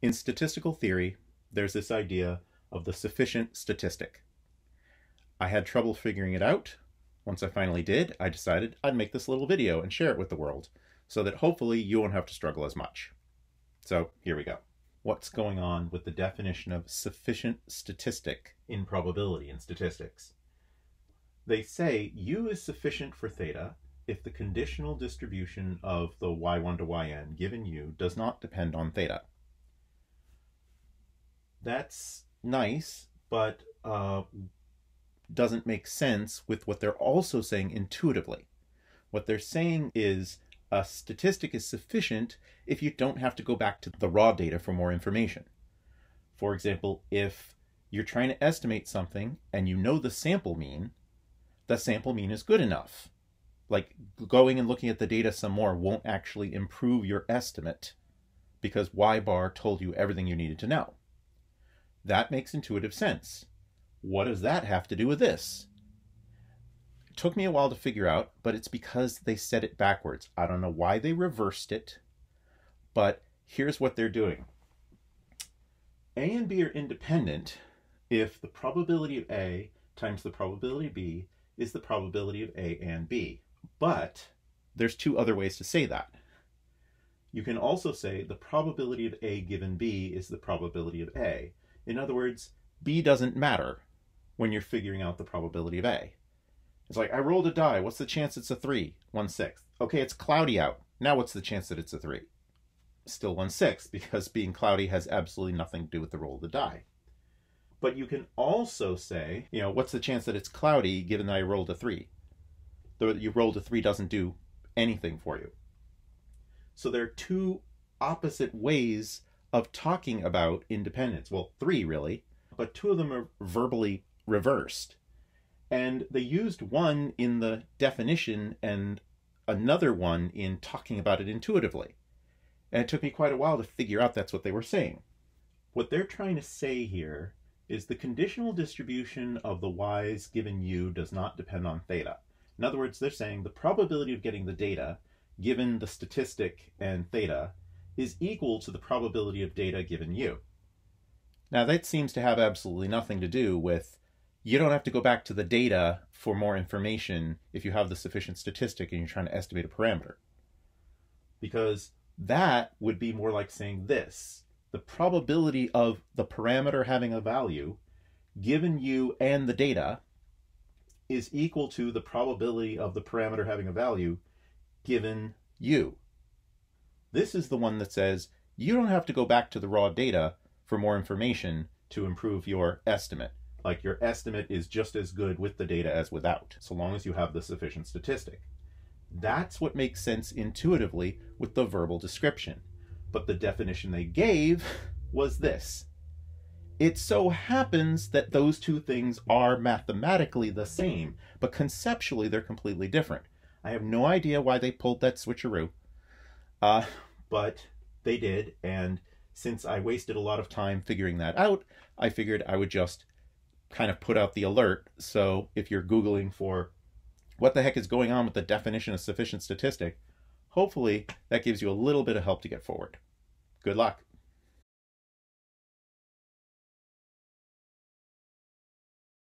In statistical theory, there's this idea of the sufficient statistic. I had trouble figuring it out. Once I finally did, I decided I'd make this little video and share it with the world so that hopefully you won't have to struggle as much. So here we go. What's going on with the definition of sufficient statistic in probability and statistics? They say U is sufficient for theta if the conditional distribution of the y1 to yn given U does not depend on theta. That's nice, but uh, doesn't make sense with what they're also saying intuitively. What they're saying is a statistic is sufficient if you don't have to go back to the raw data for more information. For example, if you're trying to estimate something and you know the sample mean, the sample mean is good enough. Like going and looking at the data some more won't actually improve your estimate because y bar told you everything you needed to know. That makes intuitive sense. What does that have to do with this? It took me a while to figure out, but it's because they said it backwards. I don't know why they reversed it, but here's what they're doing. A and B are independent if the probability of A times the probability of B is the probability of A and B. But there's two other ways to say that. You can also say the probability of A given B is the probability of A. In other words, B doesn't matter when you're figuring out the probability of A. It's like, I rolled a die. What's the chance it's a 3? 1 sixth. Okay, it's cloudy out. Now what's the chance that it's a 3? Still 1 sixth, because being cloudy has absolutely nothing to do with the roll of the die. But you can also say, you know, what's the chance that it's cloudy given that I rolled a 3? Though you rolled a 3 doesn't do anything for you. So there are two opposite ways of talking about independence. Well, three really, but two of them are verbally reversed. And they used one in the definition and another one in talking about it intuitively. And it took me quite a while to figure out that's what they were saying. What they're trying to say here is the conditional distribution of the y's given u does not depend on theta. In other words, they're saying the probability of getting the data given the statistic and theta is equal to the probability of data given u. Now that seems to have absolutely nothing to do with you don't have to go back to the data for more information if you have the sufficient statistic and you're trying to estimate a parameter. Because that would be more like saying this. The probability of the parameter having a value given U and the data is equal to the probability of the parameter having a value given U. This is the one that says you don't have to go back to the raw data for more information to improve your estimate. Like your estimate is just as good with the data as without, so long as you have the sufficient statistic. That's what makes sense intuitively with the verbal description. But the definition they gave was this. It so happens that those two things are mathematically the same, but conceptually they're completely different. I have no idea why they pulled that switcheroo, uh, but they did, and since I wasted a lot of time figuring that out, I figured I would just kind of put out the alert. So if you're Googling for what the heck is going on with the definition of sufficient statistic, hopefully that gives you a little bit of help to get forward. Good luck.